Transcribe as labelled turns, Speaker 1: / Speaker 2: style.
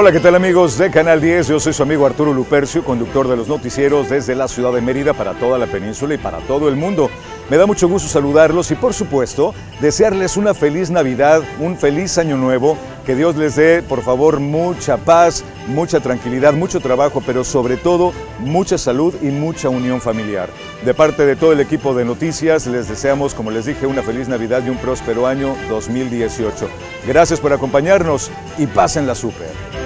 Speaker 1: Hola, ¿qué tal amigos de Canal 10? Yo soy su amigo Arturo Lupercio, conductor de los noticieros desde la ciudad de Mérida para toda la península y para todo el mundo. Me da mucho gusto saludarlos y por supuesto desearles una feliz Navidad, un feliz año nuevo, que Dios les dé por favor mucha paz, mucha tranquilidad, mucho trabajo, pero sobre todo mucha salud y mucha unión familiar. De parte de todo el equipo de noticias les deseamos, como les dije, una feliz Navidad y un próspero año 2018. Gracias por acompañarnos y pasen la súper.